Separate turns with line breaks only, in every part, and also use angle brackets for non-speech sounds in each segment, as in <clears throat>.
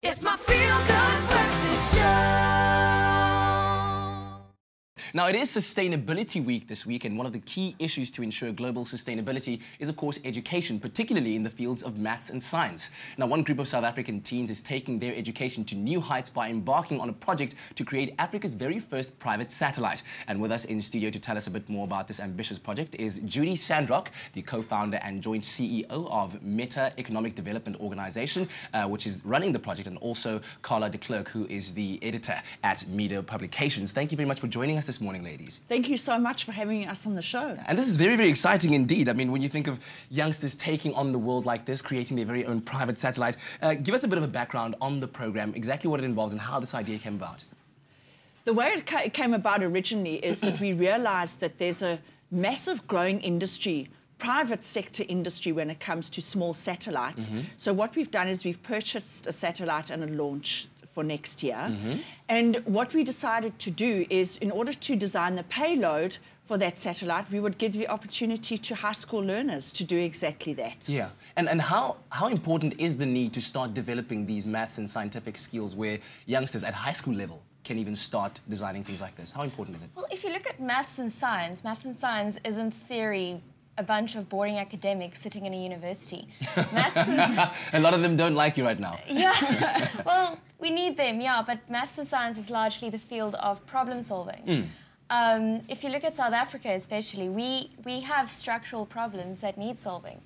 It's my feel good
Now, it is Sustainability Week this week, and one of the key issues to ensure global sustainability is, of course, education, particularly in the fields of maths and science. Now, one group of South African teens is taking their education to new heights by embarking on a project to create Africa's very first private satellite. And with us in studio to tell us a bit more about this ambitious project is Judy Sandrock, the co-founder and joint CEO of Meta Economic Development Organization, uh, which is running the project, and also Carla de Klerk, who is the editor at Meadow Publications. Thank you very much for joining us this morning, ladies.
Thank you so much for having us on the show.
And this is very, very exciting indeed. I mean, when you think of youngsters taking on the world like this, creating their very own private satellite, uh, give us a bit of a background on the program, exactly what it involves, and how this idea came about.
The way it came about originally is that we realized that there's a massive growing industry, private sector industry, when it comes to small satellites. Mm-hmm. So, what we've done is we've purchased a satellite and a launch for next year. Mm-hmm. And what we decided to do is, in order to design the payload for that satellite, we would give the opportunity to high school learners to do exactly that.
Yeah. And, and how, how important is the need to start developing these maths and scientific skills where youngsters at high school level can even start designing things like this? How important is it?
Well, if you look at maths and science, maths and science is in theory a bunch of boring academics sitting in a university. <laughs> maths and
a lot of them don't like you right now.
yeah, <laughs> well, we need them, yeah, but maths and science is largely the field of problem solving. Um, if you look at South Africa, especially, we, we have structural problems that need solving.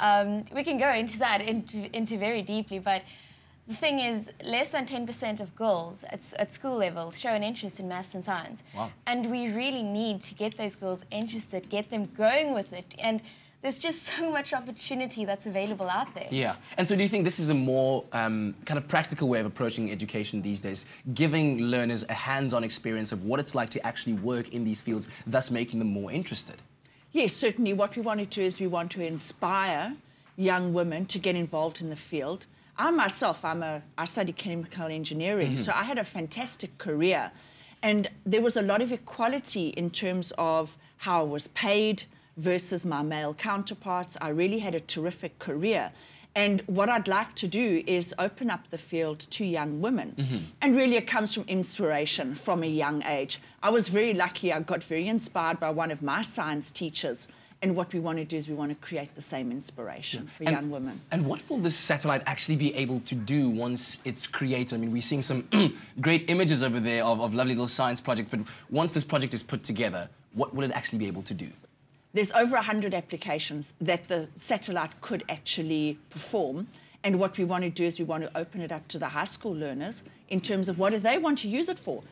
Um, we can go into that into, into very deeply, but the thing is, less than 10% of girls at, at school level show an interest in maths and science.
Wow.
And we really need to get those girls interested, get them going with it. And there's just <laughs> so much opportunity that's available out there.
Yeah. And so do you think this is a more um, kind of practical way of approaching education these days, giving learners a hands-on experience of what it's like to actually work in these fields, thus making them more interested?
Yes, certainly. What we want to do is we want to inspire young women to get involved in the field. I myself, I'm a, I studied chemical engineering, mm-hmm. so I had a fantastic career. And there was a lot of equality in terms of how I was paid versus my male counterparts. I really had a terrific career. And what I'd like to do is open up the field to young women. Mm-hmm. And really, it comes from inspiration from a young age. I was very lucky, I got very inspired by one of my science teachers. And what we want to do is we want to create the same inspiration for
And-
young women.
And what will this satellite actually be able to do once it's created? I mean, we're seeing some <clears throat> great images over there of, of lovely little science projects, but once this project is put together, what will it actually be able to do?
There's over 100 applications that the satellite could actually perform. And what we want to do is we want to open it up to the high school learners in terms of what do they want to use it for.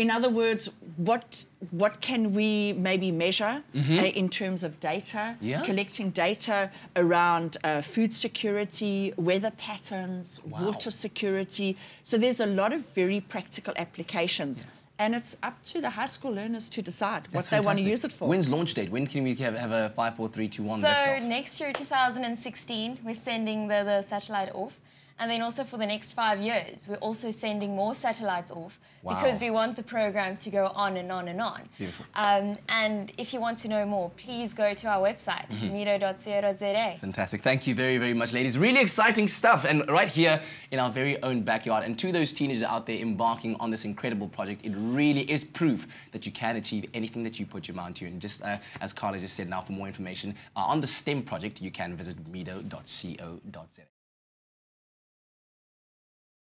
In other words, what what can we maybe measure uh, in terms of data,
Yeah.
collecting data around uh, food security, weather patterns,
Wow.
water security. So there's a lot of very practical applications. And it's up to the high school learners to decide what
That's
they want to use it for.
When's launch date? When can we have, have a five, four, three, two, one
So
liftoff?
next year, 2016, we're sending the, the satellite off. And then also for the next five years, we're also sending more satellites off because we want the program to go on and on and on.
Beautiful.
Um, and if you want to know more, please go to our website,
Mm-hmm.
medo.co.za.
Fantastic. Thank you very, very much, ladies. Really exciting stuff. And right here in our very own backyard. And to those teenagers out there embarking on this incredible project, it really is proof that you can achieve anything that you put your mind to. And just uh, as Carla just said now, for more information uh, on the STEM project, you can visit medo.co.za.